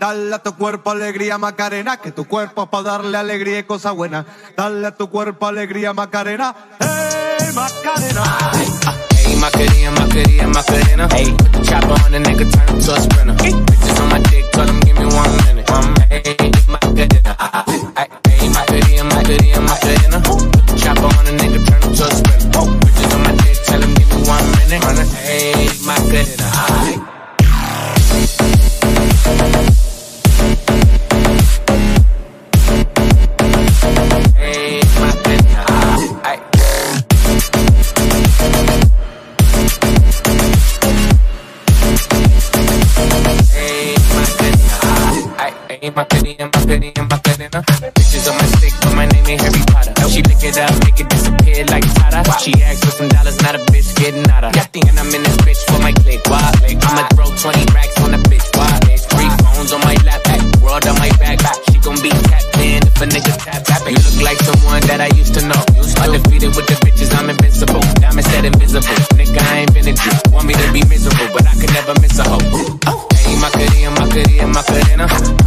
Dale a tu cuerpo alegría Macarena, que tu cuerpo es para darle alegría y cosa buena. Dale a tu cuerpo alegría Macarena, hey Macarena. Hey, Macarena, Macarena, Macarena. Hey, put the chopper on the nigga, turn him to a sprinter. Bitches Hey, Macarena. Ay, hey, Macarena, Macarena, Macarena. Bitches on my stick, but my name ain't Harry Potter. She pick it up, make it disappear like Tata. She asked for some dollars, not a bitch getting out of. Thinking I'm in this bitch for my click. Why? I'ma throw 20 racks on the bitch. Why? Three phones on my lap, world on my back. She gon' be tapped if a nigga tap tap. You look like someone that I used to know. Undefeated with the invisible. Nigga, I ain't been a Jew. Want me to be miserable, but I could never miss a hoe. Oh. Hey, Macarena, Macarena, Macarena. Put my chopper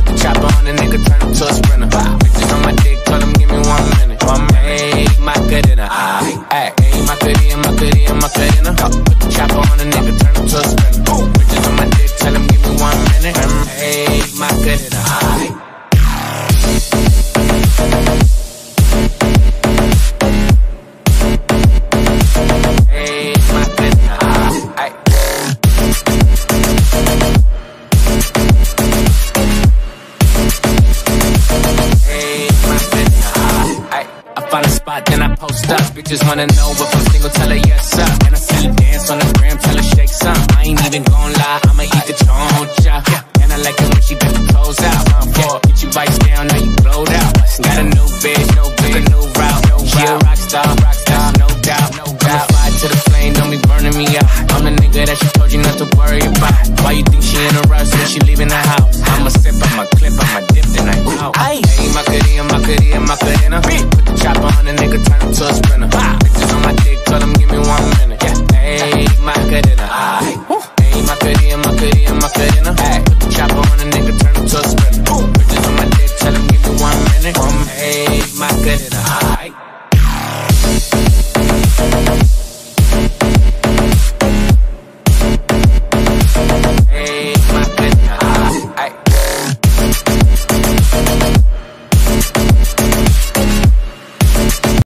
spot, then I post up. Bitches wanna know if I'm single, tell her yes up. And I you dance on the gram, tell her shake some. I ain't even gon' lie, I'ma eat the rush, and she leaving the house. I'ma sip, I'ma clip, I'ma dip, then I out. Ayy, my cutie, my cutie, my cutina. Put the chopper on the nigga, turn him to a sprinter. Bitches on my dick, tell him give me one minute.